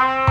Bye.